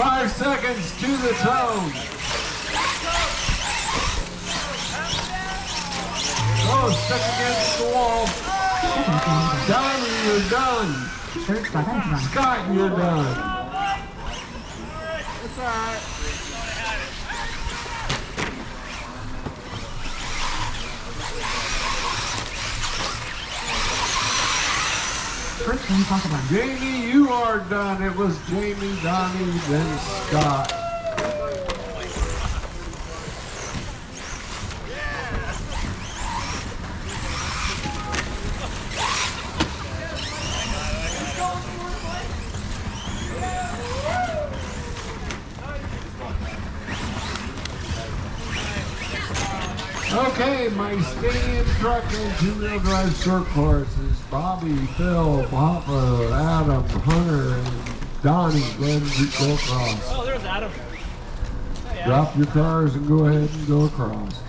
Five seconds to the zone. Oh, stuck against the wall. Done, you're done. Scott, you're done. It's alright. First one possible. Jamie, you are done. It was Jamie, Donnie, then Scott. Okay, my stadium truck and two-wheel drive short course is Bobby, Phil, Papa, Adam, Hunter, and Donnie. Go ahead and go across. Oh, there's Adam. Drop your cars and go ahead and go across.